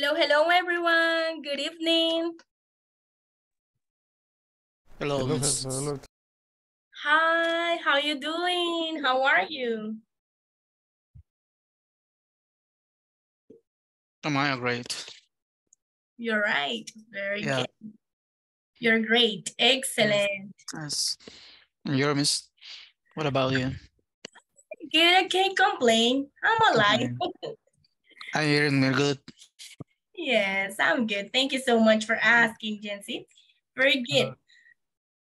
Hello, hello, everyone. Good evening. Hello, Hello, Hi, how you doing? How are you? Am I great? You're right. Very Yeah. good. You're great. Excellent. Yes. And you're Miss. What about you? Good. I can't complain. I'm alive. I'm hearing me good. Yes, I'm good. Thank you so much for mm-hmm. asking, Jency. Very uh-huh.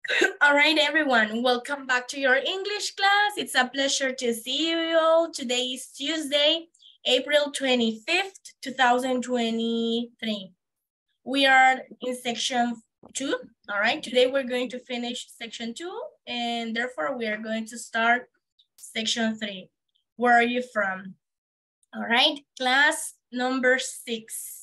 good. all right, everyone. Welcome back to your English class. It's a pleasure to see you all. Today is Tuesday, April 25th, 2023. We are in section two, all right? Today we're going to finish section two, and therefore we are going to start section three. Where are you from? All right, class number six.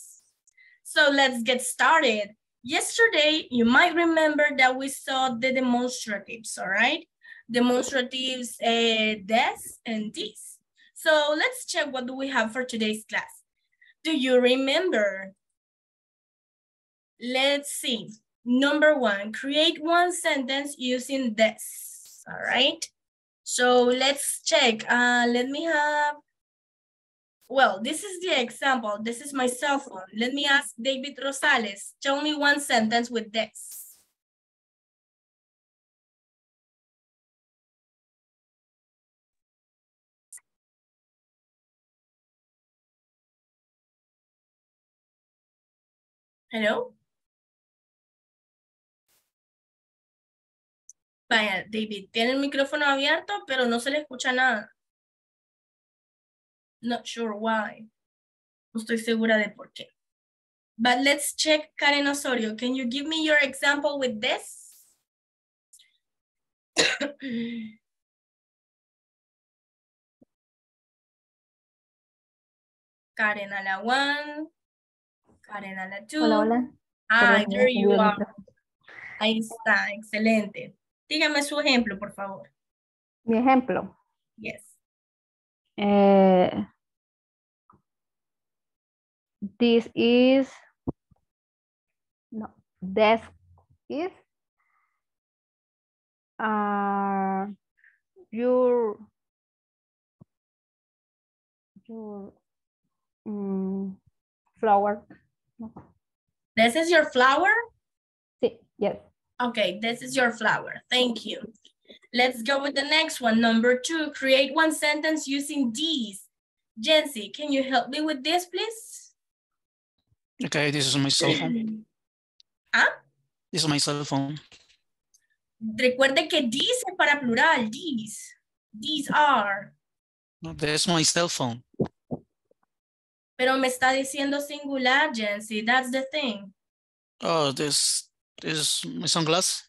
So let's get started. Yesterday, you might remember that we saw the demonstratives, all right? Demonstratives, uh, this and this. So let's check what do we have for today's class. Do you remember? Let's see. Number one, create one sentence using this, all right? So let's check. Uh, let me have, well, this is the example. This is my cell phone. Let me ask David Rosales, tell me one sentence with this. Hello? Vaya, David, tiene el micrófono abierto, pero no se le escucha nada. Not sure why. No estoy segura de por qué. But let's check Karen Osorio. Can you give me your example with this? Karen a la one. Karen a la two. Hola, hola. Ah, there you are. Ahí está, excelente. Dígame su ejemplo, por favor. Mi ejemplo. Yes. eh, this is. No. Desk is. Uh, your. Your. mm, flower. This is your flower? Sí, yes. Okay, this is your flower. Thank you. Let's go with the next one. Number two, create one sentence using these. Jency, can you help me with this, please? Okay, this is my cell phone. Ah, This is my cell phone. recuerde que these es para plural, these. These are. No, That's my cell phone. Pero me está diciendo singular, Jency. That's the thing. Oh, this, this is my sunglass.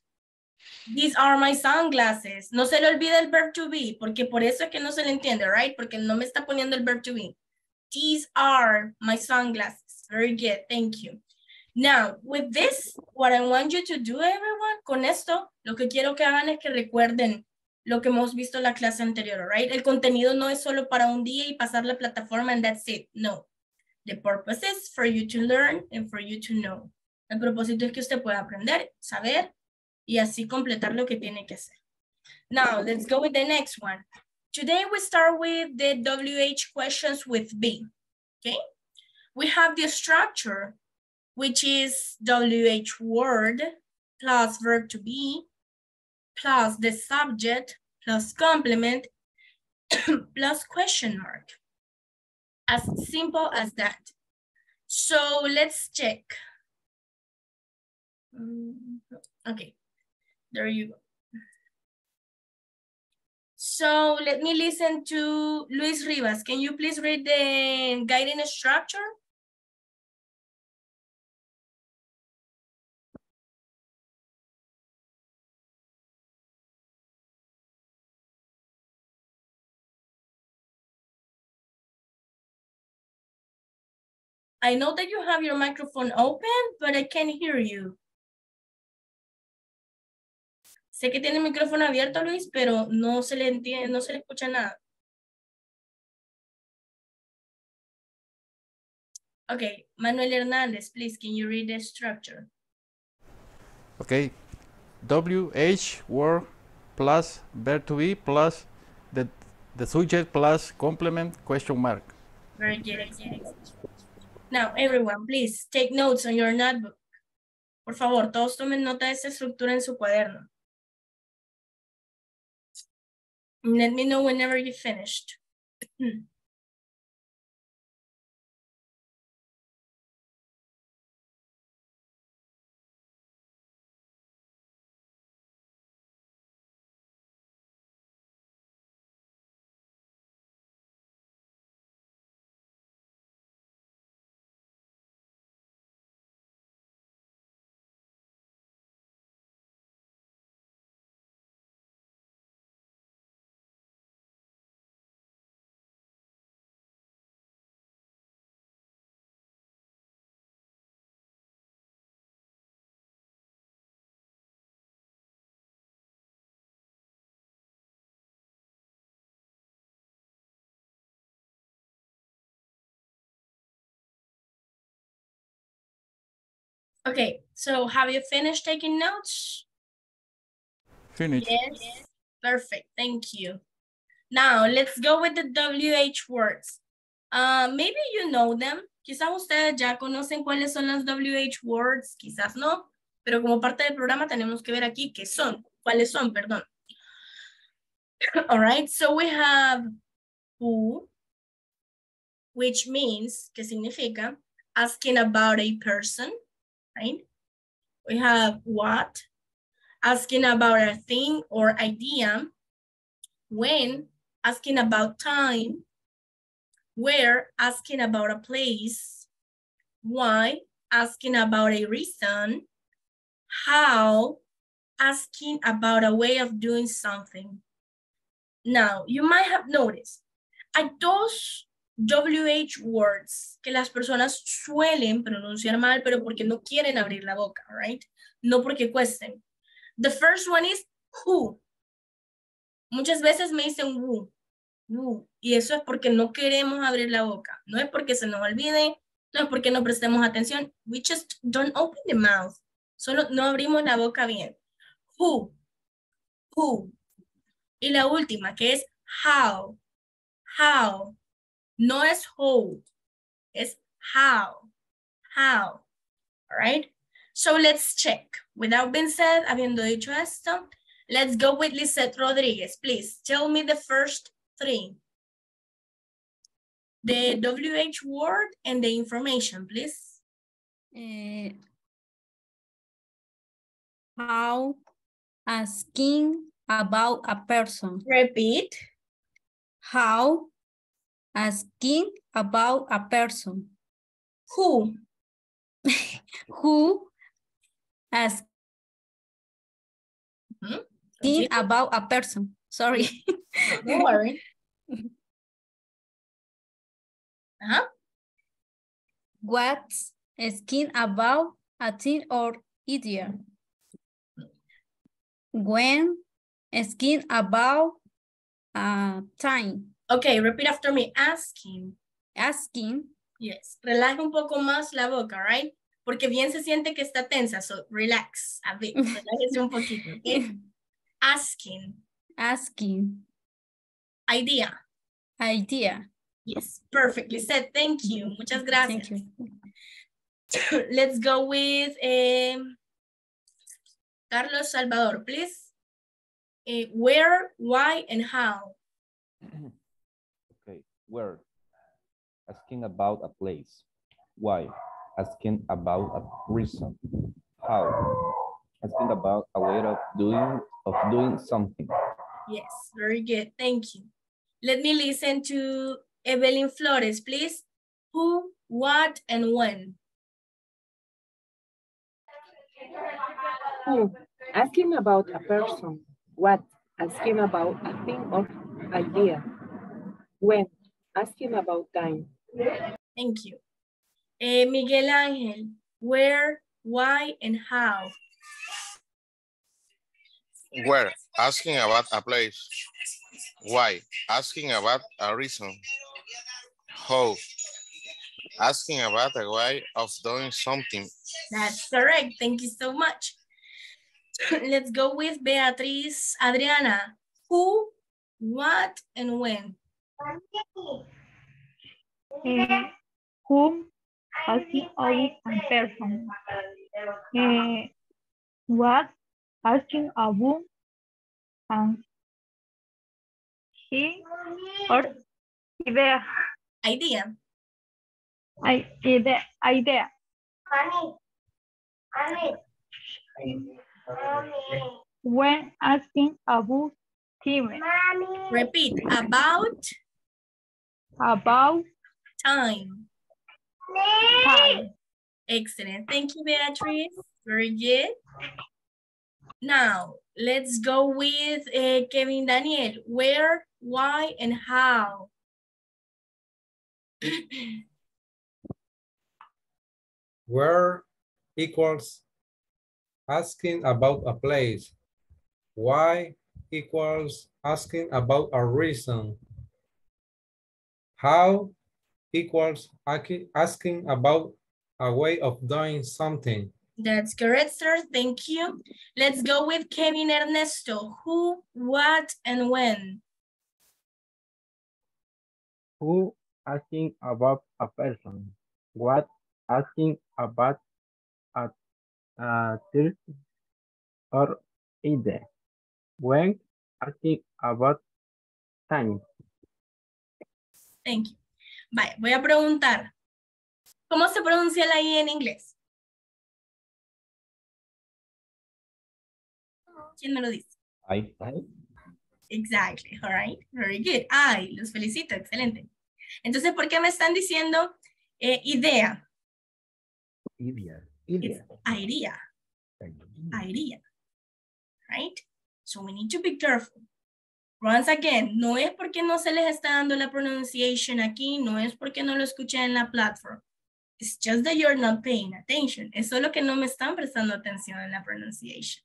These are my sunglasses. No se le olvide el verb to be, porque por eso es que no se le entiende, right? Porque no me está poniendo el verb to be. These are my sunglasses. Very good, thank you. Now, with this, what I want you to do, everyone, con esto, lo que quiero que hagan es que recuerden lo que hemos visto en la clase anterior, right? El contenido no es solo para un día y pasar la plataforma and that's it. No. The purpose is for you to learn and for you to know. El propósito es que usted pueda aprender, saber y así completar lo que tiene que hacer. Now, let's go with the next one. Today we start with the WH questions with B, okay? We have the structure, which is WH word plus verb to be plus the subject plus complement plus question mark. As simple as that. So let's check. Mm, Okay, there you go. So let me listen to Luis Rivas. Can you please read the guiding structure? I know that you have your microphone open, but I can't hear you. Sé que tiene el micrófono abierto, Luis, pero no se le entiende, no se le escucha nada. Okay, Manuel Hernandez, please, can you read the structure? Okay. WH word plus verb to be plus the, the subject plus complement question mark. Very good. Now, everyone, please take notes on your notebook. Por favor, todos tomen nota de esta estructura en su cuaderno. Let me know whenever you finished. Okay, so have you finished taking notes? Finish. Yes. Perfect, thank you. Now, let's go with the WH words. Uh, maybe you know them. Quizás ustedes ya conocen cuáles son las WH words, quizás no, pero como parte del programa tenemos que ver aquí qué son, cuáles son, perdón. All right, so we have who, which means, que significa, asking about a person, We have what, asking about a thing or idea, when, asking about time, where, asking about a place, why, asking about a reason, how, asking about a way of doing something. Now, you might have noticed, hay dos WH words que las personas suelen pronunciar mal, pero porque no quieren abrir la boca, right? No porque cuesten. The first one is who. Muchas veces me dicen who, who, y eso es porque no queremos abrir la boca. No es porque se nos olvide, no es porque no prestemos atención. We just don't open the mouth. Solo no abrimos la boca bien. Who, who. Y la última, que es how, how. No es how, es how, how. All right? So let's check. Without being said, habiendo dicho esto, let's go with Lisette Rodriguez. Please tell me the first three. The WH word and the information, please. Eh, how asking about a person. Repeat. How asking about a person. Who? Who asking Mhm. about a person. Sorry. Don't worry. Uh-huh. What's asking about a thing or idea? When asking about a time. Okay, repeat after me. Asking. Asking Yes. Relaja un poco más la boca, right? Porque bien se siente que está tensa, so relax a bit. Relájese un poquito, okay? Asking. asking Idea. idea. Yes, perfectly said. Thank you. Muchas gracias. Thank you. Let's go with um, Carlos Salvador, please. Eh, where, why, and how. Okay, where? Asking about a place. Why? Asking about a reason. How? Asking about a way of doing of doing something. Yes, very good. Thank you. Let me listen to Evelyn Flores, please. Who, what, and when. Who? Asking about a person. What? Asking about a thing or idea. When? Asking about time. Thank you. Eh, Miguel Ángel, where, why, and how. Where? Asking about a place. Why? Asking about a reason. How? asking about a way of doing something. That's correct. Thank you so much. Let's go with Beatriz Adriana. Who, what, and when? Eh, whom asking about a person. Eh, what asking about and he or idea. Idea. I, idea. Idea. When asking about time. Repeat. About About time. time. Excellent. Thank you, Beatriz. Very good. Now, let's go with uh, Kevin Daniel. Where, why, and how? Where equals asking about a place. Why equals asking about a reason. How equals asking about a way of doing something. That's correct, sir. Thank you. Let's go with Kevin Ernesto. Who, what, and when? Who asking about a person? What asking about a, a third or either? When asking about time? Thank you. Vaya, voy a preguntar. ¿Cómo se pronuncia la I en inglés? ¿Quién me lo dice? I, Exactly, all right, very good. Ay, los felicito, excelente. Entonces, ¿por qué me están diciendo eh, idea? Idea. It's idea, idea, right? So we need to be careful. Once again, no es porque no se les está dando la pronunciation aquí, no es porque no lo escuché en la platform. It's just that you're not paying attention. Es solo que no me están prestando atención en la pronunciation,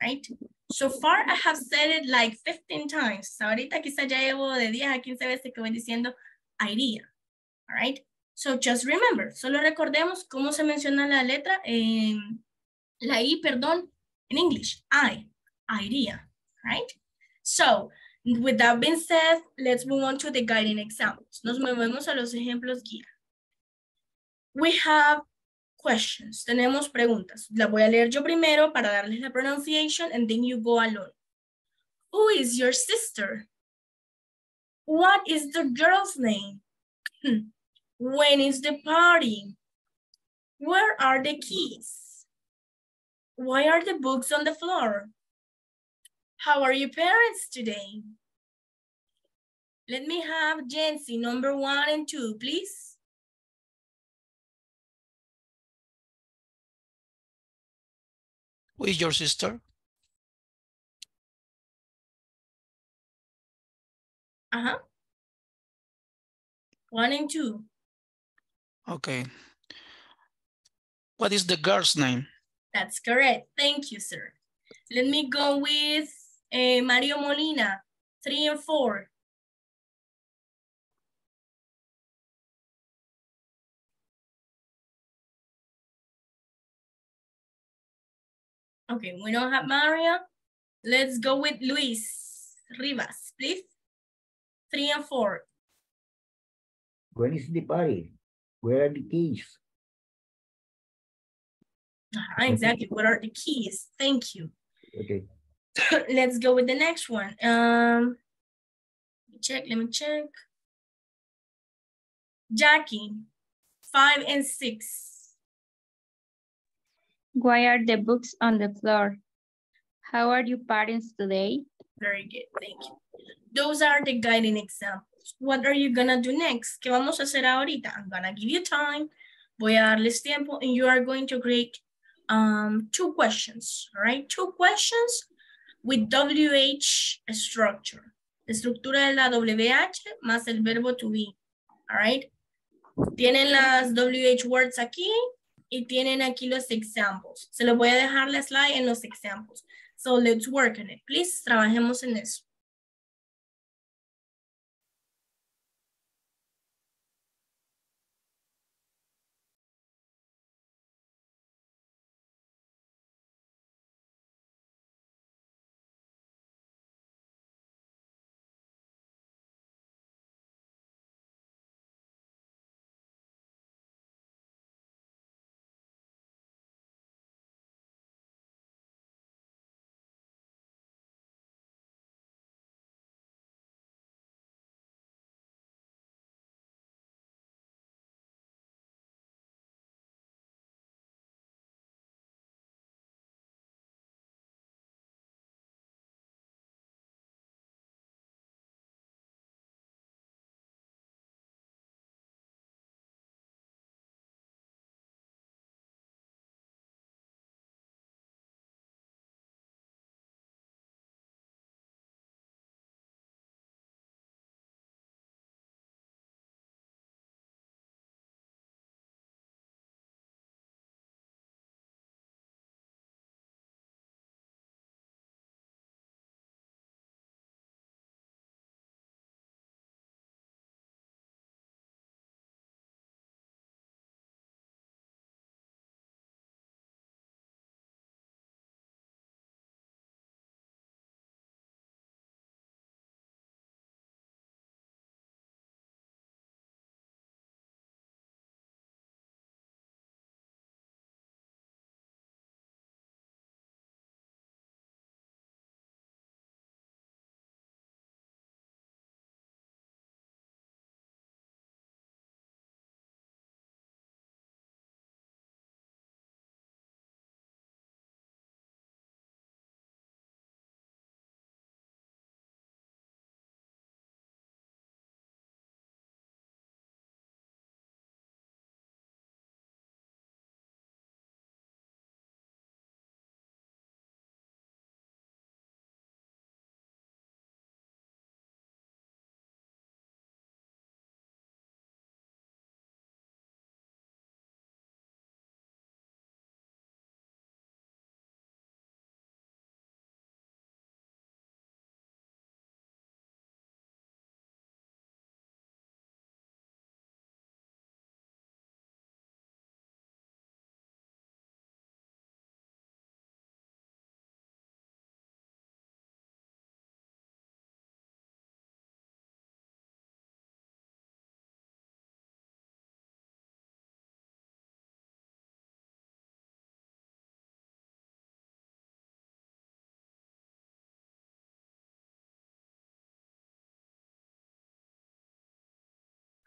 right? So far, I have said it like 15 times. Ahorita quizá ya llevo de 10 a 15 veces que voy diciendo idea, all right? So just remember, solo recordemos cómo se menciona la letra, en la I, perdón, en English, I, idea, right? So, with that being said, let's move on to the guiding examples. Nos movemos a los ejemplos guía. We have questions. Tenemos preguntas. Las voy a leer yo primero para darles la pronunciation and then you go alone. Who is your sister? What is the girl's name? Hmm. When is the party? Where are the keys? Why are the books on the floor? How are your parents today? Let me have Jency, number one and two, please. Who is your sister? Uh-huh. One and two. Okay. What is the girl's name? That's correct. Thank you, sir. Let me go with uh, Mario Molina, three and four. Okay, we don't have Maria. Let's go with Luis Rivas, please. Three and four. When is the party? Where are the keys? Ah, exactly. What are the keys? Thank you. Okay. Let's go with the next one. Um, let me check, let me check. Jackie, five and six. Why are the books on the floor? How are your parents today? Very good, thank you. Those are the guiding examples. What are you gonna do next? ¿Qué vamos a hacer ahorita? I'm gonna give you time. Voy a darles tiempo and you are going to create um, two questions, right? Two questions with WH structure. Estructura de la WH más el verbo to be, all right? Tienen las WH words aquí y tienen aquí los examples. Se los voy a dejar la slide en los examples. So let's work on it. Please, trabajemos en eso.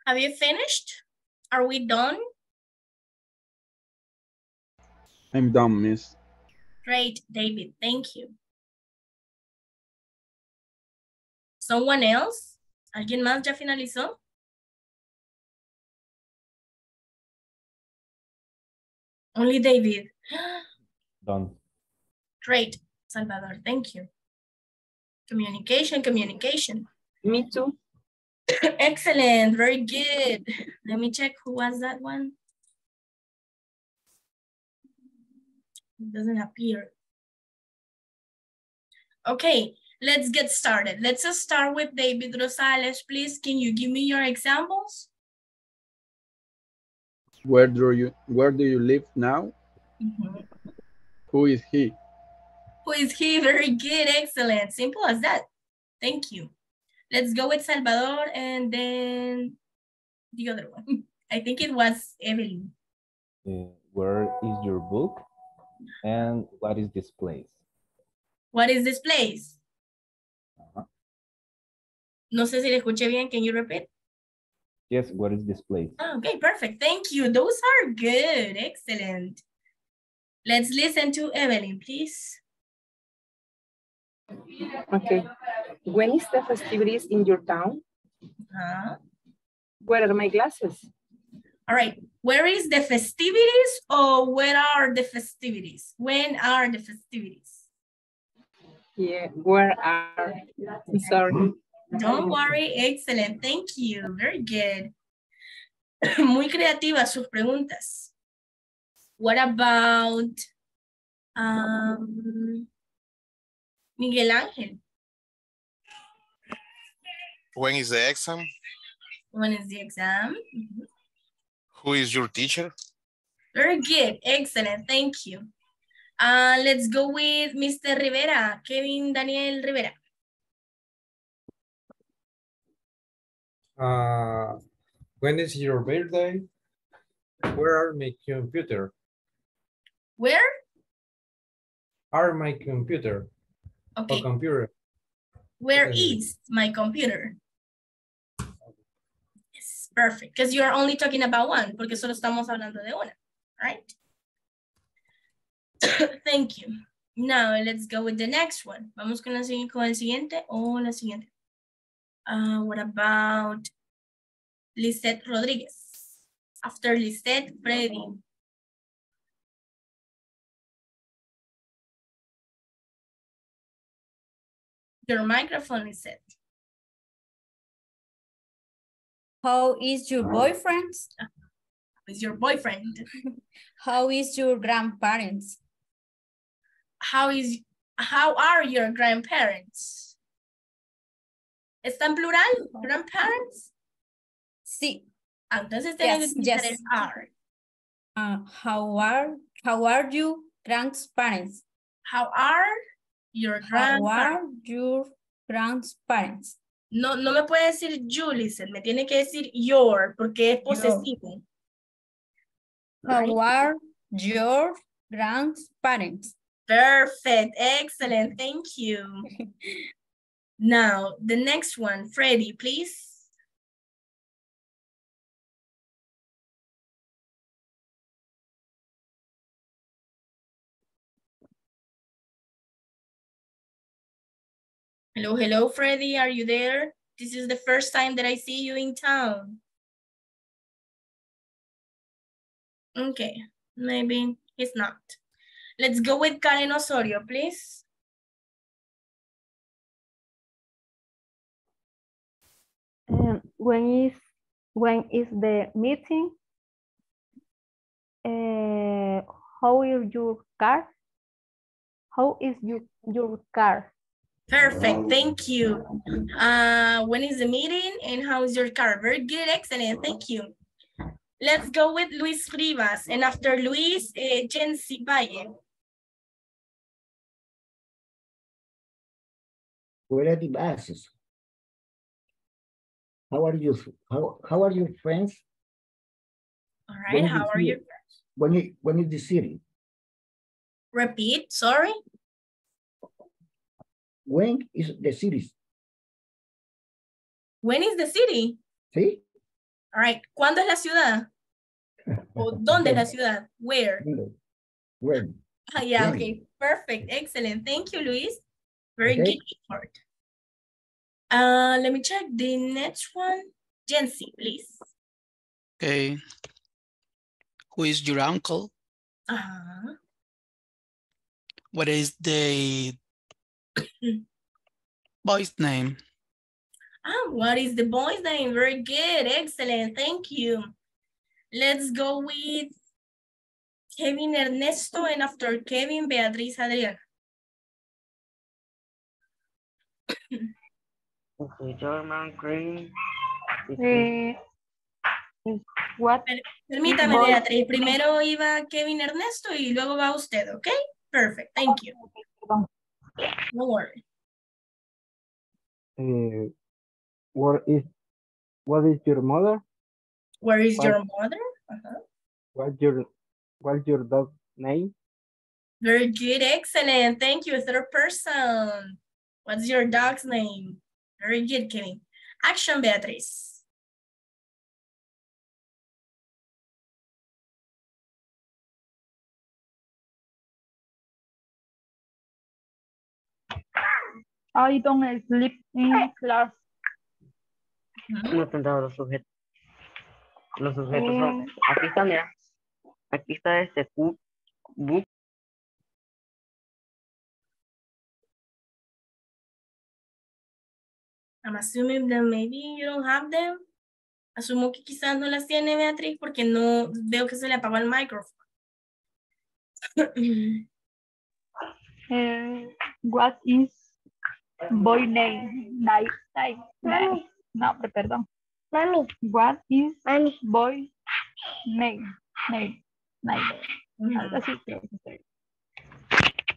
Have you finished? Are we done? I'm done, miss. Great, David, thank you. Someone else? ¿Alguien más ya finalizó? Only David. Done. Great, Salvador, thank you. Communication, communication. Me too. Excellent, very good. Let me check who was that one. It doesn't appear. Okay, let's get started. Let's just start with David Rosales, please. Can you give me your examples? Where do you where do you live now? Mhm. Who is he? Who is he? Very good, excellent. Simple as that. Thank you. Let's go with Salvador and then the other one. I think it was Evelyn. Uh, where is your book? And what is this place? What is this place? No sé si le escuché bien. Can you repeat? Yes, what is this place? Oh, okay, perfect. Thank you. Those are good. Excellent. Let's listen to Evelyn, please. Okay. When is the festivities in your town? Uh, Where are my glasses? all right. Where is the festivities or where are the festivities? When are the festivities? Yeah, where are, I'm sorry. Don't worry. Excellent. Thank you. Very good. Muy creativas sus preguntas. What about um, Miguel Ángel? When is the exam? When is the exam? Mhm. Who is your teacher? Very good. Excellent. Thank you. Uh, let's go with Mr. Rivera, Kevin Daniel Rivera. Uh, when is your birthday? Where are my computer? Where? Are my computer? Okay. Or computer? Where is my computer? Yes, perfect. Because you're only talking about one, porque solo estamos hablando de una. Right? Thank you. Now let's go with the next one. Vamos con, la, con el siguiente o la siguiente. Uh, what about Lisette Rodriguez? After Lisette, Freddy. Your microphone is set. How is your boyfriend? With your boyfriend. How is your grandparents? How is how are your grandparents? ¿Está en plural? Grandparents? Sí. Entonces tiene Yes, que utilizar yes. are. Uh, how are how are you grandparents? How are your uh, How are grandparents? your grandparents? No, no me puede decir you, listen, me tiene que decir your, porque es posesivo. How Right? are your grandparents? Perfect, excellent, thank you. Now, the next one, Freddy, please. Hello, hello, Freddy, are you there? This is the first time that I see you in town. Okay, maybe he's not. Let's go with Karen Osorio, please. Um, when is when is the meeting? Uh, how is your car? How is your your car? Perfect, thank you. Uh, when is the meeting and how is your car? Very good, excellent, thank you. Let's go with Luis Rivas and after Luis, uh, Jency Valle. Where are the buses? How are you? How, how are your friends? All right, When how are you? When is, when is the city? Repeat, sorry. When is the city? When is the city? See? All right. ¿Cuándo es la ciudad? ¿O dónde es la ciudad? Where? When? Ah, yeah, When? okay. Perfect. Excellent. Thank you, Luis. Very Okay. good effort. Uh, let me check the next one. Jency, please. Okay. Who is your uncle? Uh-huh. What is the boy's name? Ah, what is the boy's name? Very good. Excellent. Thank you. Let's go with Kevin Ernesto and after Kevin, Beatriz Adriana. German Green. Eh, what? Permítame, Beatriz. Primero iba Kevin Ernesto y luego va usted, ¿ok? Perfect. Thank you. No worry. Uh, what is what is your mother? Where is What- your mother? Uh-huh. What's your what's your dog's name? Very good. Excellent. Thank you. Third person. What's your dog's name? Very good, Kevin. Action, Beatriz. I don't sleep in class. No te han dado los sujetos. Los sujetos son. Eh. Aquí está, mira. Aquí está este book. book. I'm assuming that maybe you don't have them. Asumo que quizás no las tiene Beatriz porque no veo que se le apagó el micrófono. Eh, what is boy name? Night, night, night. No, pero perdón. Mami. What is Mami. boy name? Name, night. Algo así creo que estoy.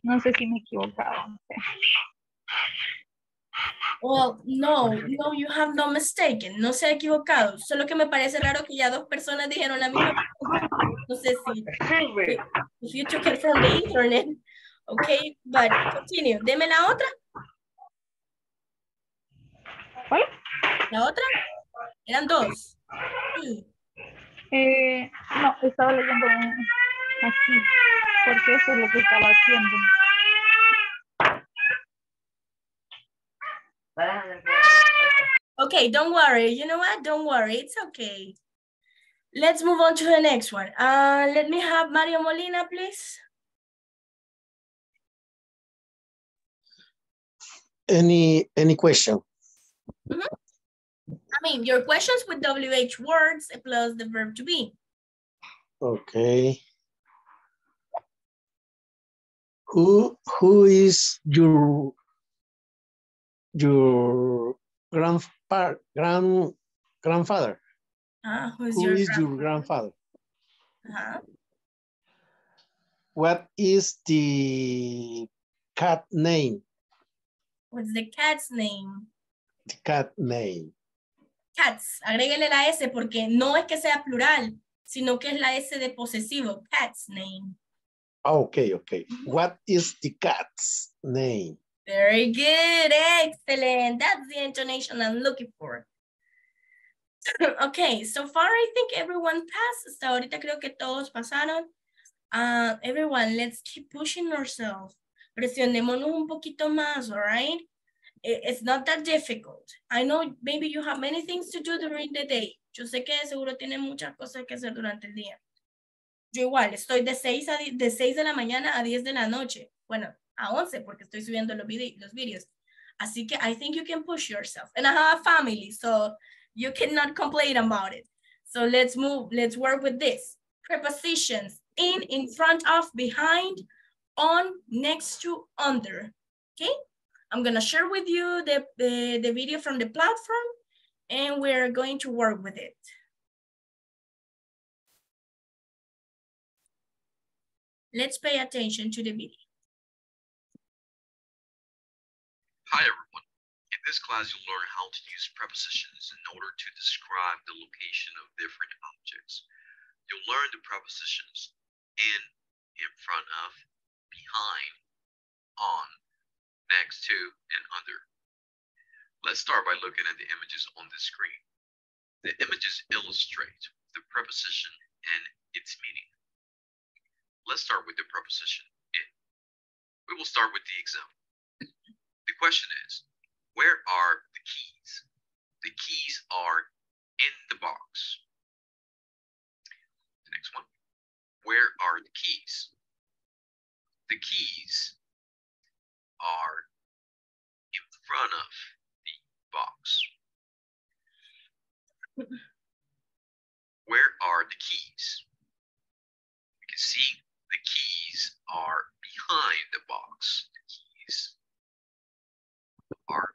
No sé si me he equivocado. Well, no, no, you have no mistaken. No se ha equivocado. Solo que me parece raro que ya dos personas dijeron la misma cosa. No sé si if you took it from the internet. Okay, but continue. Deme la otra. ¿Cuál? La otra. Eran dos. Sí. Eh, no, estaba leyendo un- aquí, porque eso es lo que estaba haciendo. Okay, don't worry. You know what? Don't worry. It's okay. Let's move on to the next one. Uh, let me have Mario Molina, please. Any any question? I mean, your questions with WH words plus the verb to be. Okay. Who who is your your grandpa grand grandfather? Ah, who's Who your is grand- your grandfather? Uh-huh. What is the cat name? What's the cat's name? Cat name. Cats. Agréguele la S porque no es que sea plural, sino que es la S de posesivo. Cat's name. Okay, okay. What is the cat's name? Very good. Excellent. That's the intonation I'm looking for. okay, so far I think everyone passed. Hasta ahorita creo que todos pasaron. Uh, everyone, let's keep pushing ourselves. Presionémonos un poquito más, all right? It's not that difficult. I know maybe you have many things to do during the day. Yo sé que seguro tienen muchas cosas que hacer durante el día. Yo igual, estoy de 6, a, de 6 de la mañana a 10 de la noche. Bueno, a 11 porque estoy subiendo los, vide- los vídeos. Así que I think you can push yourself. And I have a family, so you cannot complain about it. So let's move, let's work with this. Prepositions in, in front of, behind, on, next to, under. Okay? I'm gonna share with you the, the, the video from the platform and we're going to work with it. Let's pay attention to the video. Hi everyone. In this class, you'll learn how to use prepositions in order to describe the location of different objects. You'll learn the prepositions in, in front of, behind, on, next to, and under. Let's start by looking at the images on the screen. The images illustrate the preposition and its meaning. Let's start with the preposition in. We will start with the example. The question is, where are the keys? The keys are in the box. The next one, where are the keys? The keys are in front of the box. Where are the keys? You can see the keys are behind the box. The keys are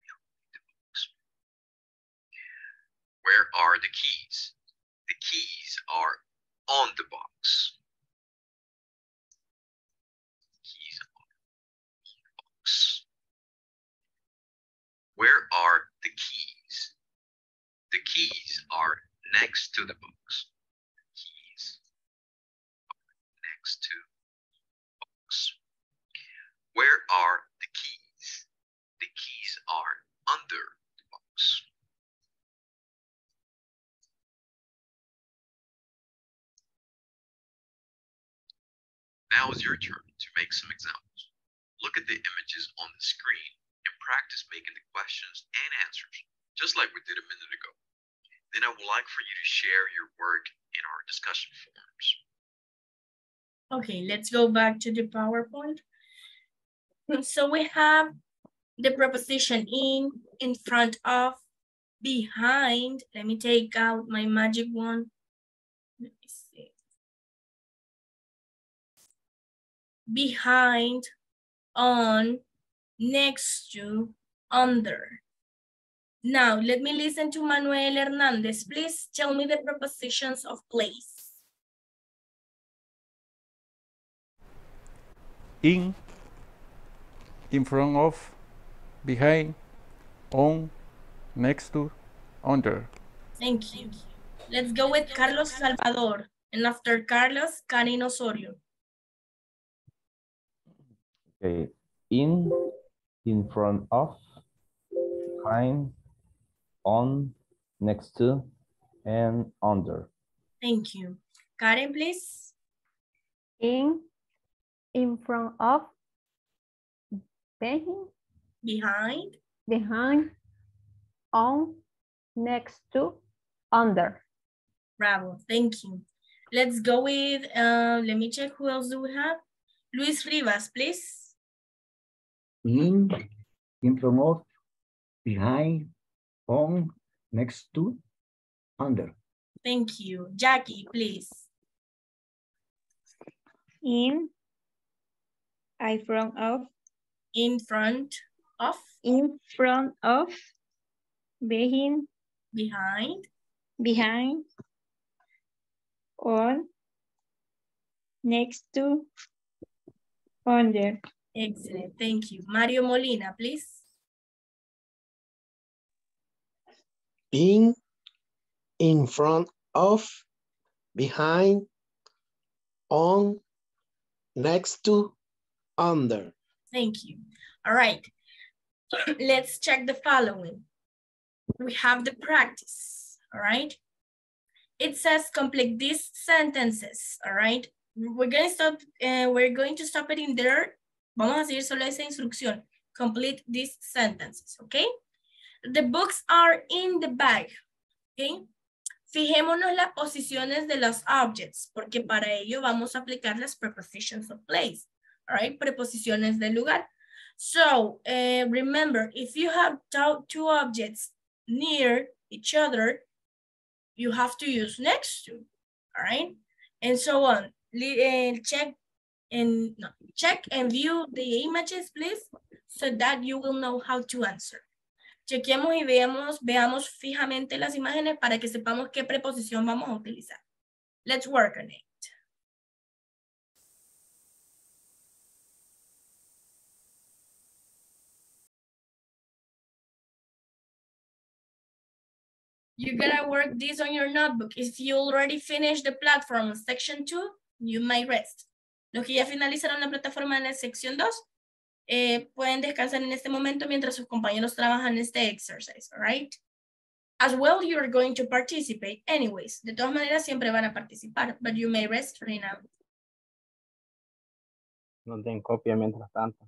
behind the box. Where are the keys? The keys are on the box. Keys are on the box. Where are the keys? The keys are next to the box. Keys next to box. Where are the keys? The keys are under the box. Now is your turn to make some examples. Look at the images on the screen and practice making the questions and answers, just like we did a minute ago. Then I would like for you to share your work in our discussion forums. Okay, let's go back to the PowerPoint. So we have the preposition in, in front of, behind. Let me take out my magic wand. Let me see. Behind, on, next to, under. Now, let me listen to Manuel Hernandez. Please tell me the prepositions of place. In, in front of, behind, on, next to, under. Thank you. Let's go with Carlos Salvador. And after Carlos, Karen Osorio. Okay, in, in front of, behind, on, next to, and under. Thank you. Karen, please. In, in front of, behind, Behind. behind, on, next to, under. Bravo. Thank you. Let's go with, uh, let me check who else do we have. Luis Rivas, please. In, in front of, behind, on, next to, under. Thank you. Jackie, please. In, I front of, In front of, in front of, behind, behind, behind, on, next to, under. Excellent. Thank you. Mario Molina, please. In, in front of, behind, on, next to, under. Thank you. All right. Let's check the following. We have the practice, all right? It says complete these sentences, all right? We're going to stop, uh, we're going to stop it in there. Vamos a seguir solo esa instrucción. Complete these sentences, okay? The books are in the bag, okay? Fijémonos las posiciones de los objects, porque para ello vamos a aplicar las prepositions of place, all right? Preposiciones de lugar. So, uh, remember, if you have two objects near each other, you have to use next to, all right? And so on. Uh, check and no, check and view the images, please, so that you will know how to answer. Chequemos y veamos, veamos fijamente las imágenes para que sepamos qué preposición vamos a utilizar. Let's work on it. You're gonna work this on your notebook. If you already finished the platform section two, you may rest. Los que ya finalizaron la plataforma en la sección 2, eh, pueden descansar en este momento mientras sus compañeros trabajan este exercise, all right? as well you're going to participate anyways. De todas maneras siempre van a participar, but you may rest right now. No den copia mientras tanto.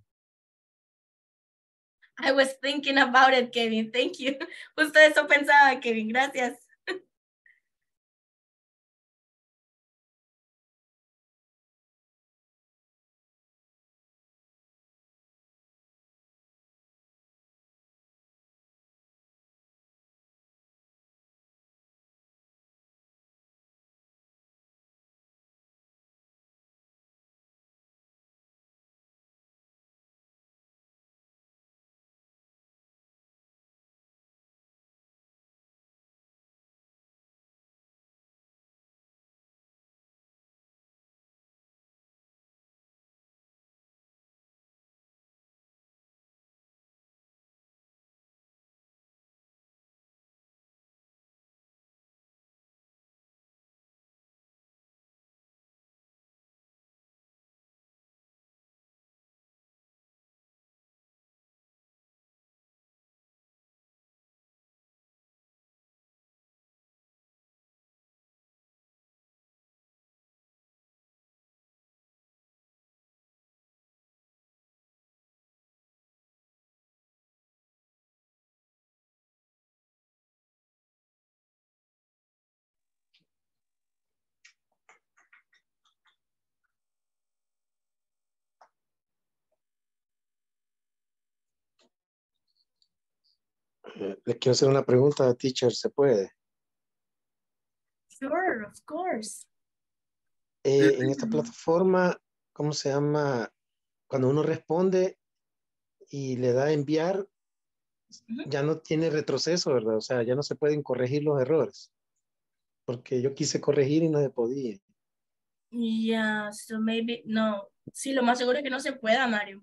I was thinking about it, Kevin. Thank you. Justo eso pensaba, Kevin. Gracias. Le quiero hacer una pregunta, teacher, ¿se puede? Sure, of course. Eh, en esta plataforma, ¿cómo se llama? Cuando uno responde y le da a enviar, ya no tiene retroceso, ¿verdad? O sea, ya no se pueden corregir los errores. Porque yo quise corregir y no se podía. Yeah, so maybe, no. Sí, lo más seguro es que no se pueda, Mario.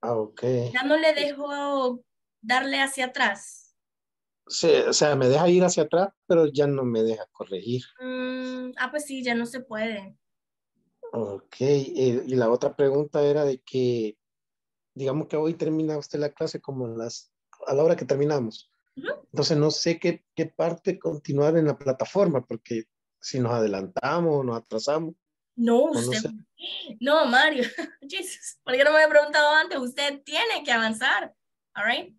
Ah, ok. Ya no le dejo darle hacia atrás. Sí, o sea, me deja ir hacia atrás, pero ya no me deja corregir. Mm, ah, pues sí, ya no se puede. Ok, eh, y la otra pregunta era de que, digamos que hoy termina usted la clase como las, a la hora que terminamos. Entonces no sé qué, qué parte continuar en la plataforma, porque si nos adelantamos o nos atrasamos. No, o no usted. sé. No, Mario. Jesus, ¿por qué no me había preguntado antes? Usted tiene que avanzar. All right.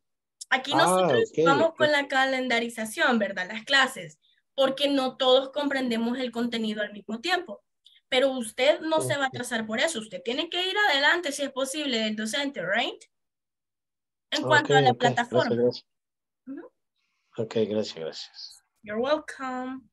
Aquí Ah, nosotros vamos con la calendarización, ¿verdad? Las clases, porque no todos comprendemos el contenido al mismo tiempo. Pero usted no se va a atrasar por eso. Usted tiene que ir adelante si es posible del docente, right? En cuanto a la plataforma. Gracias. Ok, gracias, gracias. You're welcome.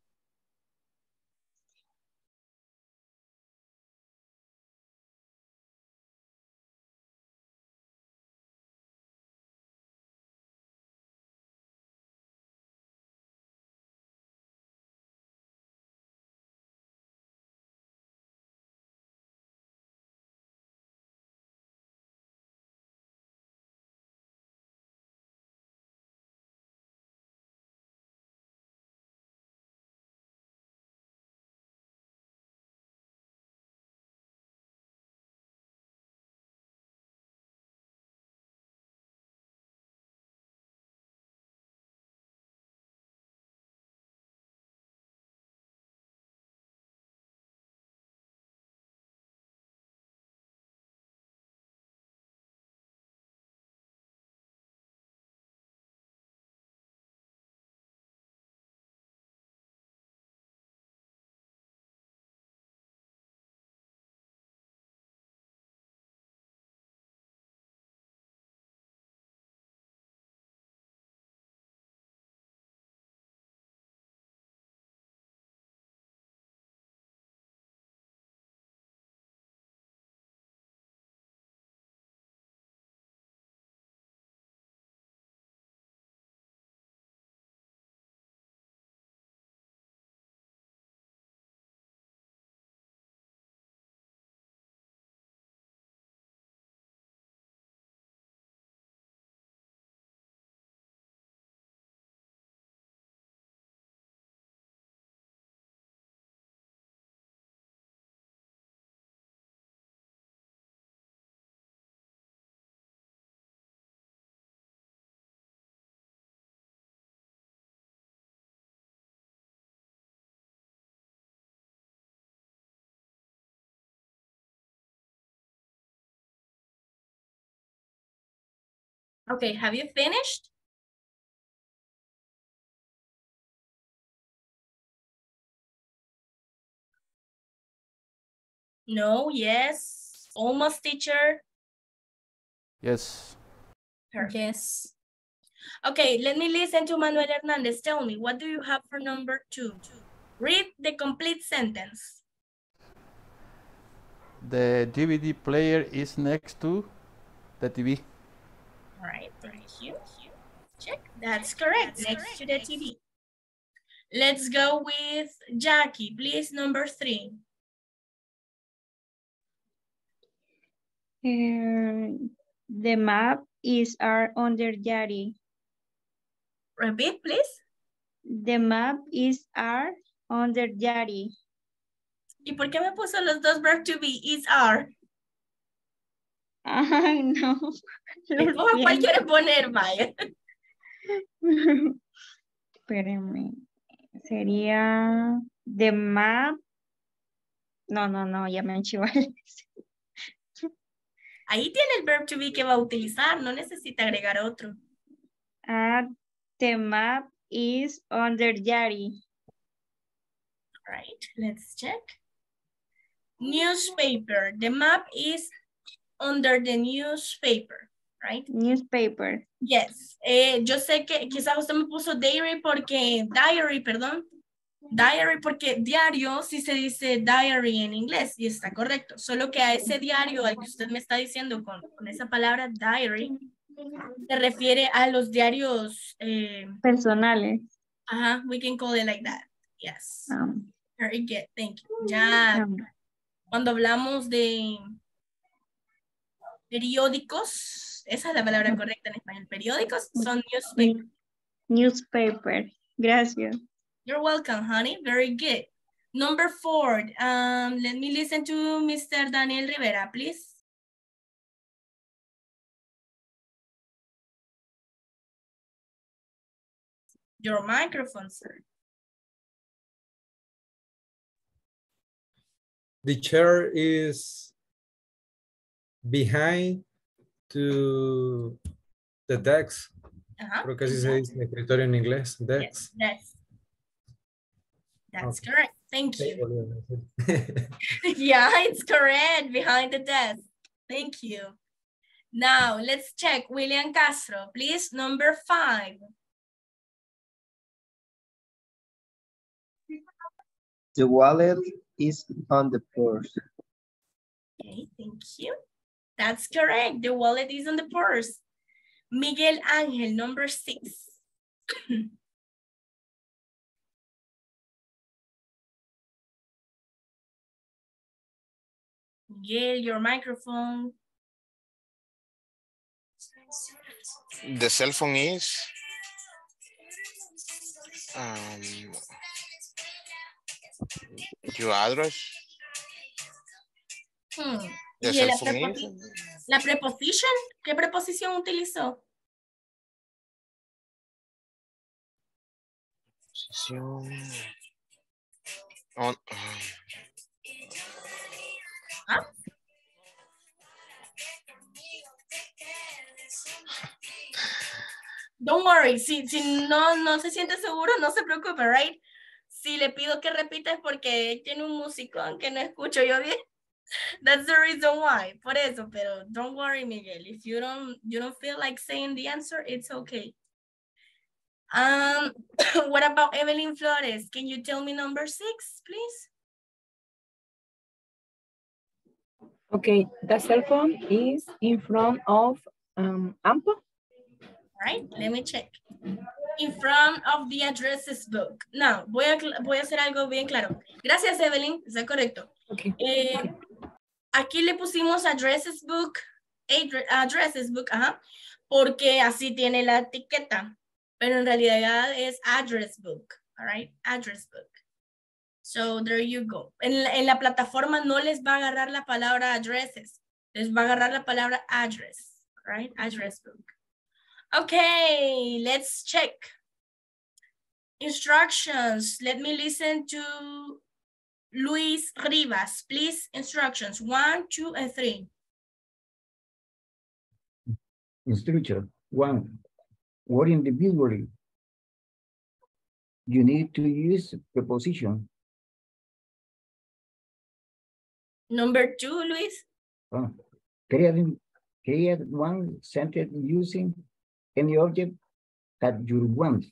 Okay, have you finished? No, yes, almost teacher. Yes. Yes. Okay, let me listen to Manuel Hernandez. Tell me, what do you have for number two? Read the complete sentence. The DVD player is next to the TV. All right, right here. Check. That's correct. Next to the TV. Let's go with Jackie, please. Number three. Um, the map is are under Yari. Repeat, please. The map is are under Yari. ¿Y por qué me puso los dos verb to be? Is are. Ay, no. Escoja cuál siento. quiere poner, vaya. Espérenme. Sería the map. No, no, no, ya me enchivé. Ahí tiene el verb to be que va a utilizar, no necesita agregar otro. Ah, the map is under Yari. Right, let's check. Newspaper. The map is under the newspaper, right? Newspaper. Yes. Eh, yo sé que quizás usted me puso diary porque, diary, perdón. Diary porque diario sí se dice diary en inglés y está correcto. Solo que a ese diario al que usted me está diciendo con, con esa palabra diary, se refiere a los diarios. Eh, Personales. ajá, we can call it like that. Yes. Um, Very good, thank you. Ya um, cuando hablamos de periódicos, esa es la palabra correcta en español, periódicos son newspaper. newspaper. Gracias. You're welcome, honey. Very good. Number four, um, let me listen to Mr. Daniel Rivera, please. Your microphone, sir. The chair is behind to the desk. Ajá. Uh-huh. Creo que así se dice escritorio en inglés. Desk. That's, that's Okay. correct. Thank you. volví a decir. yeah, it's correct. Behind the desk. Thank you. Now, let's check. William Castro, please. Number five. The wallet is on the purse. Okay, thank you. That's correct. The wallet is on the purse. Miguel Angel, number six. Miguel, your microphone. The cell phone is um, your address. Hmm. ¿Y la, phone preposi- is la preposition? ¿Qué preposición utilizó? posición on ¿Ah? Don't worry, si, si no, no se siente seguro, no se preocupe, right? Si le pido que repita es porque tiene un músico que no escucho yo bien. That's the reason why. Por eso, pero don't worry, Miguel. If you don't, you don't feel like saying the answer, it's okay. Um, what about Evelyn Flores? Can you tell me number six, please? Okay, the cell phone is in front of um, Ampo. right? Let me check. In front of the addresses book. Now, voy a, voy a hacer algo bien claro. Gracias, Evelyn. Está correcto. Eh, aquí le pusimos addresses book, addresses book, ajá, porque así tiene la etiqueta. Pero en realidad es address book, all right? Address book. So there you go. En la, plataforma no les va a agarrar la palabra addresses, les va a agarrar la palabra address, right? Address book. Okay, let's check. Instructions. Let me listen to Luis Rivas. Please, instructions. One, two, and three. Instruction. one what individually, you need to use preposition. Number two, Luis. Uh, create, create one sentence using any object that you want.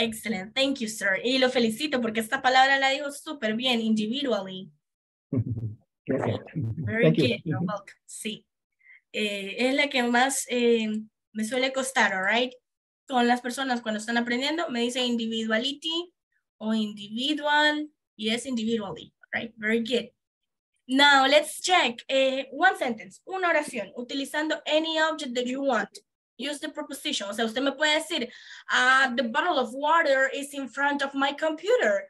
Excellent. Thank you, sir. Y lo felicito porque esta palabra la dijo súper bien, individually. Gracias. Very Thank good. you. You're welcome. Sí. Eh, es la que más eh, me suele costar, all right? Con las personas cuando están aprendiendo, me dice individuality o individual y es individually, all right? Very good. Now, let's check. eh, one sentence, una oración, utilizando any object that you want. Use the preposition. O sea, usted me puede decir, ah, the bottle of water is in front of my computer.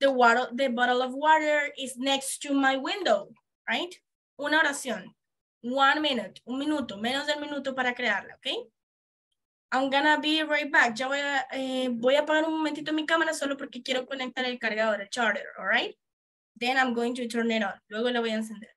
The, water, the bottle of water is next to my window, right? Una oración. One minute, un minuto, menos del minuto para crearla, ¿ok? I'm gonna be right back. Ya voy a, eh, voy a apagar un momentito mi cámara solo porque quiero conectar el cargador, el charger, all right? Then I'm going to turn it on. Luego lo voy a encender.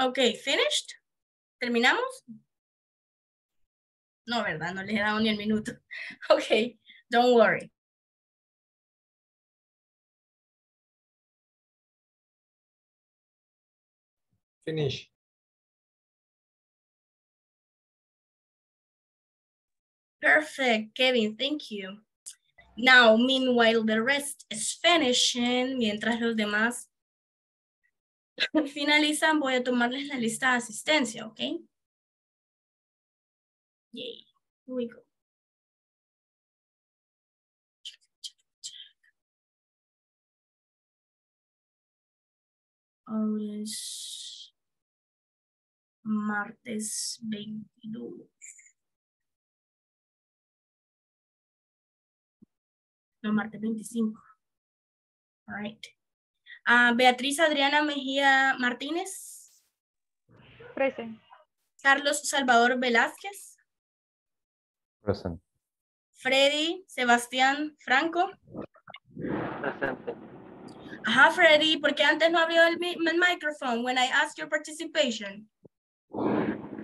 Okay, finished? ¿Terminamos? No, ¿verdad? No les he dado ni el minuto. Okay, don't worry. Finish. Perfect, Kevin, thank you. Now, meanwhile, the rest is finishing, mientras los demás finalizan, voy a tomarles la lista de asistencia, ¿ok? Yay, here we go. Ahora es martes 22. No, martes 25. All right. Ah, Beatriz Adriana Mejía Martínez. Present. Carlos Salvador Velázquez. Present. Freddy Sebastián Franco. Presente. Ajá, Freddy, porque antes no había el, el microphone when I asked your participation.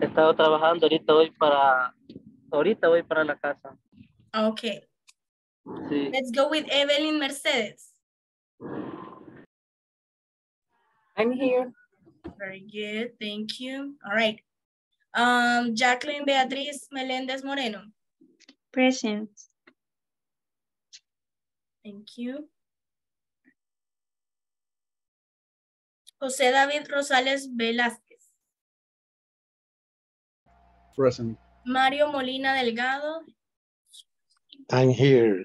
He estado trabajando, ahorita voy para, ahorita voy para la casa. Okay. Sí. Let's go with Evelyn Mercedes. I'm here. Very good, thank you. All right. Um, Jacqueline Beatriz Meléndez Moreno. Present. Thank you. José David Rosales Velázquez. Present. Mario Molina Delgado. I'm here.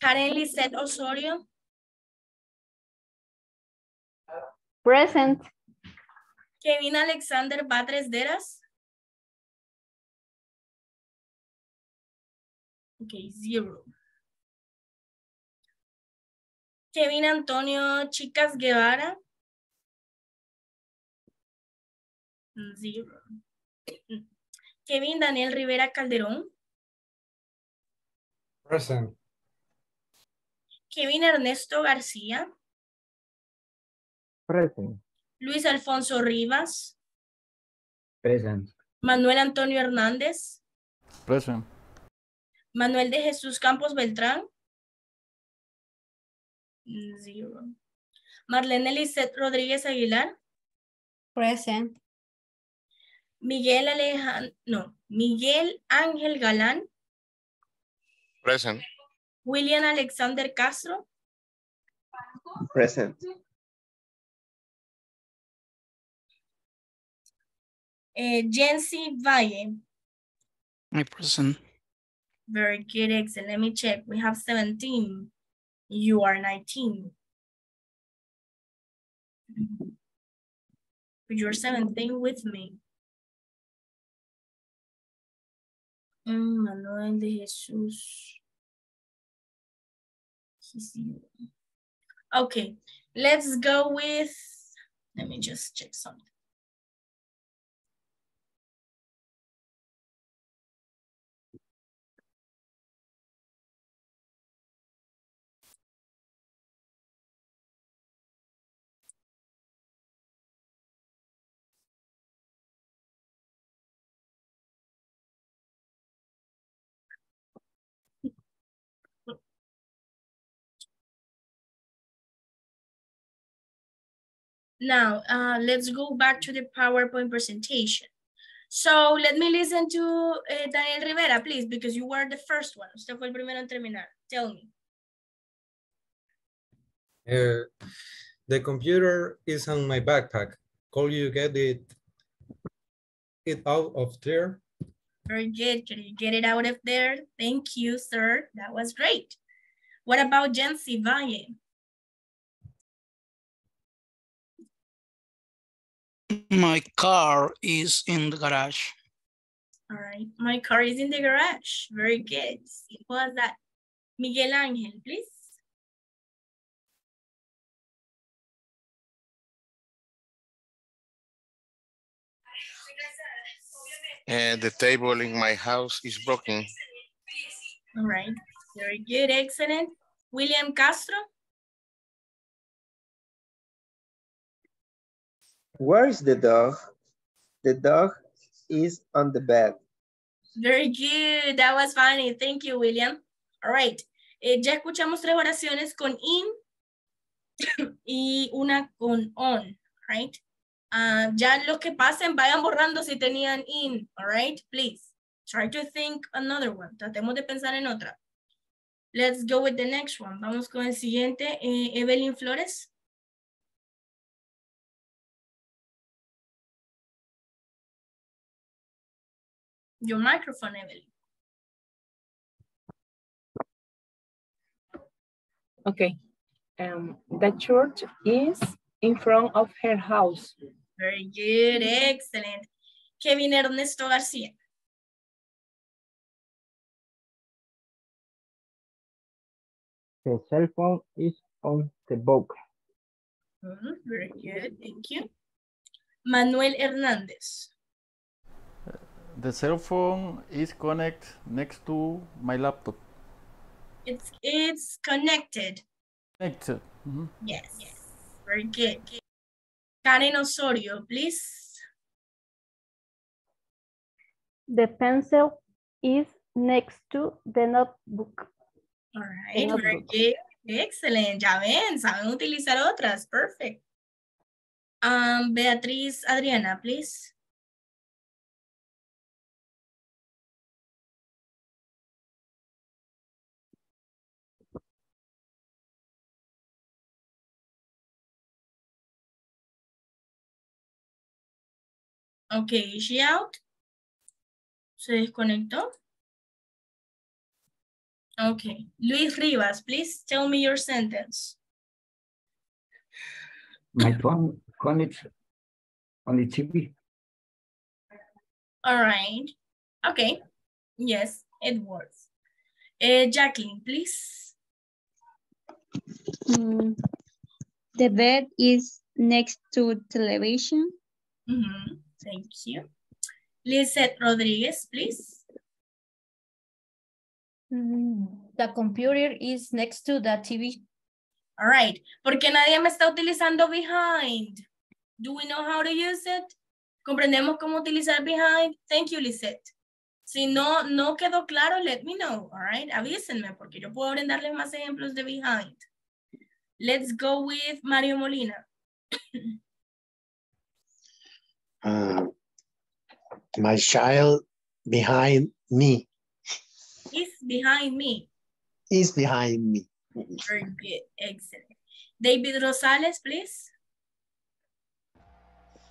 Karen Lisette Osorio. Present. Kevin Alexander Batres Deras. Okay, zero. Kevin Antonio Chicas Guevara. Zero. Kevin Daniel Rivera Calderón. Present. Kevin Ernesto García. Present. Luis Alfonso Rivas. Present. Manuel Antonio Hernández. Present. Manuel de Jesús Campos Beltrán. Zero. Marlene Lisset Rodríguez Aguilar. Present. Miguel Alejan, no, Miguel Ángel Galán. Present. William Alexander Castro. Present. Eh, Jency Valle. My person. Very good, excellent. Let me check. We have 17. You are 19. But You're 17 with me. Mm, Manuel de Jesús. Okay, let's go with, let me just check something. Now, uh, let's go back to the PowerPoint presentation. So let me listen to uh, Daniel Rivera, please, because you were the first one. Usted fue el primero en terminar. Tell me. Uh, the computer is on my backpack. Could you get it, it out of there? Very good. Can you get it out of there? Thank you, sir. That was great. What about Jency Valle? My car is in the garage. All right. My car is in the garage. Very good. Who was that? Miguel Angel, please. Uh, the table in my house is broken. All right. Very good. Excellent. William Castro. Where is the dog? The dog is on the bed. Very good. That was funny. Thank you, William. All right. Eh, ya escuchamos tres oraciones con in y una con on, right? Uh, ya los que pasen vayan borrando si tenían in, all right? Please. Try to think another one. Tratemos de pensar en otra. Let's go with the next one. Vamos con el siguiente. Eh, Evelyn Flores. Your microphone, Evelyn. Okay. Um, the church is in front of her house. Very good, excellent. Kevin Ernesto Garcia. The cell phone is on the boat. Mhm, Very good, thank you. Manuel Hernández. The cell phone is connected next to my laptop. It's, it's connected. Connected. Mhm. Yes, very good. Karen Osorio, please. The pencil is next to the notebook. All right, The very good. Excellent, ya ven, saben utilizar otras, perfect. Um, Beatriz Adriana, please. Okay, she out? ¿Se desconectó? Okay, Luis Rivas, please tell me your sentence. My phone connects on the TV. All right. Okay. Yes, it works. Uh, Jacqueline, please. Mm, The bed is next to television. Mhm, Thank you. Lizette Rodriguez, please. Mm, The computer is next to the TV. All right. Porque nadie me está utilizando behind. Do we know how to use it? ¿Comprendemos cómo utilizar behind? Thank you, Lizette. Si no, no quedó claro, let me know, all right? Avísenme, porque yo puedo brindarles más ejemplos de behind. Let's go with Mario Molina. uh, my child behind me. He's behind me. He's behind me. Very good. Excellent. David Rosales, please.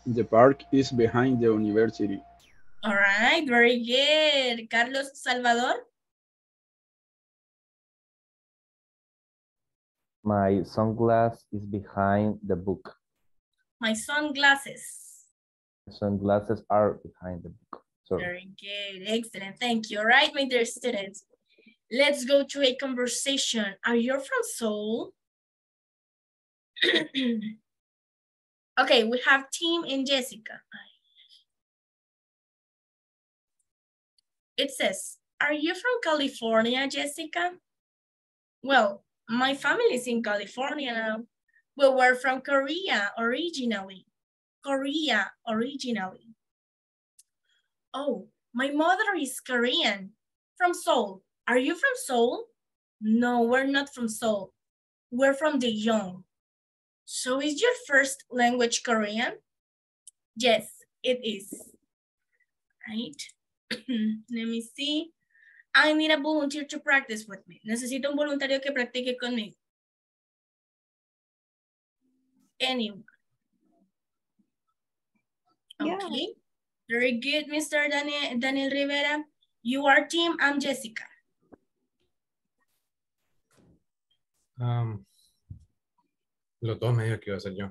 The park is behind the university. All right, very good. Carlos Salvador. My sunglasses is behind the book. My sunglasses Sunglasses are behind the book. Sorry. Very good. Excellent. Thank you. All right, my dear students. Let's go to a conversation. Are you from Seoul? okay, we have Tim and Jessica. It says, are you from California, Jessica? Well, my family is in California now, but we're from Korea originally. Korea originally. Oh, my mother is Korean, from Seoul. Are you from Seoul? No, we're not from Seoul. We're from Daejeon. So is your first language Korean? Yes, it is. Right? Let me see. I need a volunteer to practice with me. Necesito un voluntario que practique conmigo. Anyone. Okay. Very good, Mr. Daniel, Daniel Rivera. You are Tim, I'm Jessica. Um, los dos me dijo que iba a ser yo.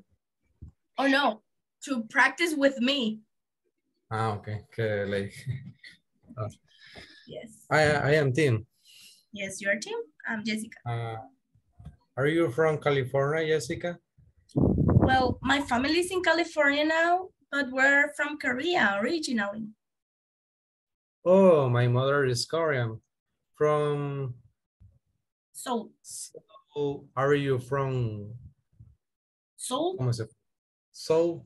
Oh no, to practice with me. Ah, ok. Que le Ah, Yes. I, I am Tim. Yes, your Tim, I'm Jessica. Uh, are you from California, Jessica? Well, my family is in California now, but we're from Korea originally. Oh, my mother is Korean. From, Seoul. so are you from, Seoul? ¿cómo se? So,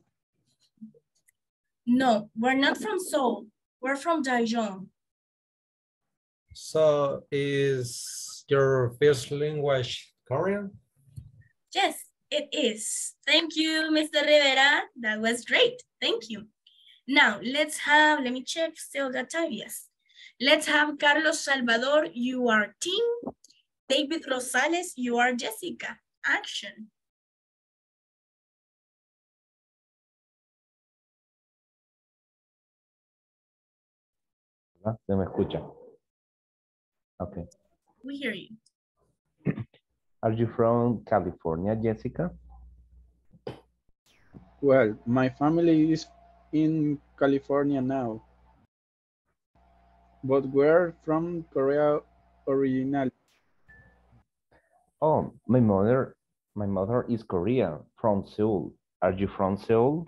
No, we're not from Seoul. We're from Daejeon. so is your first language Korean? Yes, it is. Thank you, Mr. Rivera. That was great. Thank you. Now, let's have, let me check, still got time, yes. Let's have Carlos Salvador, you are Tim. David Rosales, you are Jessica. Action. Ah, ¿verdad? Se me escucha. Okay. We hear you. Are you from California, Jessica? Well, my family is in California now. But we're from Korea originally. Oh, my mother, my mother is Korean, from Seoul. Are you from Seoul?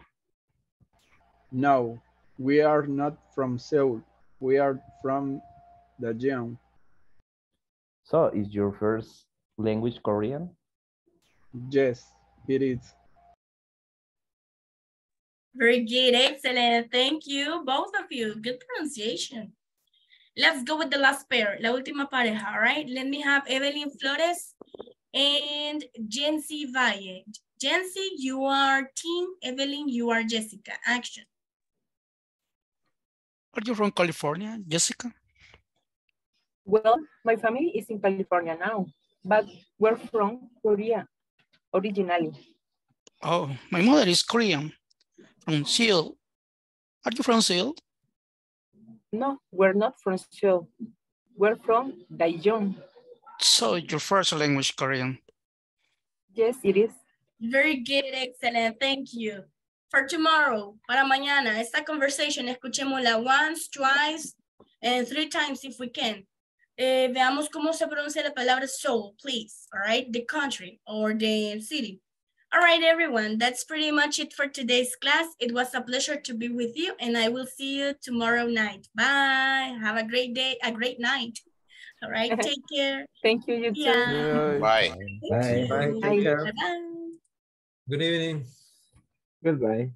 No, we are not from Seoul. We are from Daejeon. So is your first language Korean? Yes, it is. Very good, excellent. Thank you, both of you. Good pronunciation. Let's go with the last pair, la última pareja, all right? Let me have Evelyn Flores and Jency Valle. Jency, you are Tim. Evelyn, you are Jessica. Action. Are you from California, Jessica? Well, my family is in California now, but we're from Korea originally. Oh, my mother is Korean, from Seoul. Are you from Seoul? No, we're not from Seoul. We're from Daejeon. So your first language Korean. Yes, it is. Very good, excellent. Thank you. For tomorrow, para mañana, esta conversation, escuchémosla once, twice, and three times if we can. Eh, veamos cómo se pronuncia la palabra Seoul, please. All right, the country or the city. All right, everyone, that's pretty much it for today's class. It was a pleasure to be with you, and I will see you tomorrow night. Bye. Have a great day, a great night. All right, take care. Thank you, you too. Yeah. Bye. Thank you. Bye. Take care. Bye-bye. Good evening. Goodbye.